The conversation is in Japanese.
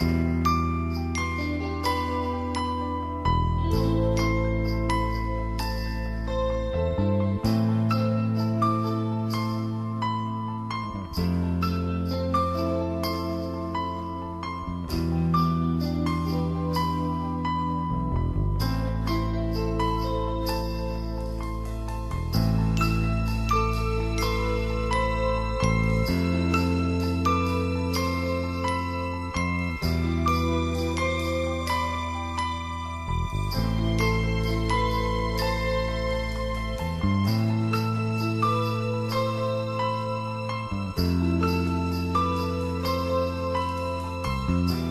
you thank you